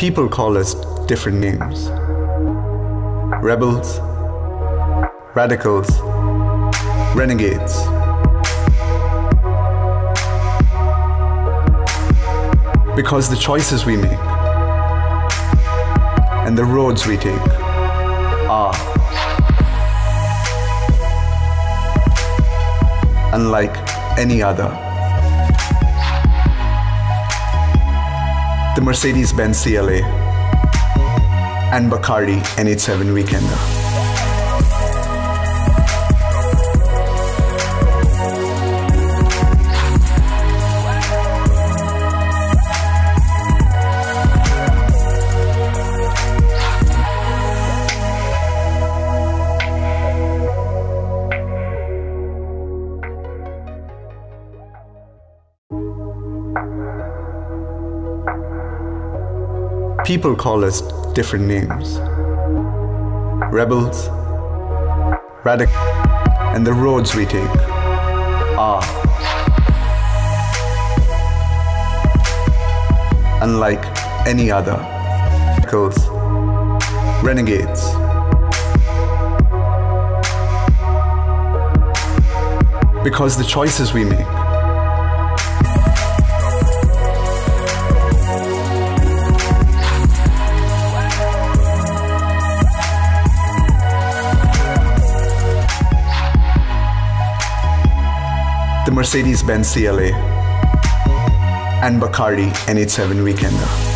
People call us different names rebels, radicals, renegades. Because the choices we make and the roads we take are unlike any other. The Mercedes Benz CLA and Bacardi NH7 Weekender. People call us different names rebels, radical, and the roads we take are unlike any other. Radicals, renegades. Because the choices we make the Mercedes Benz CLA and Bacardi NH7 Weekender.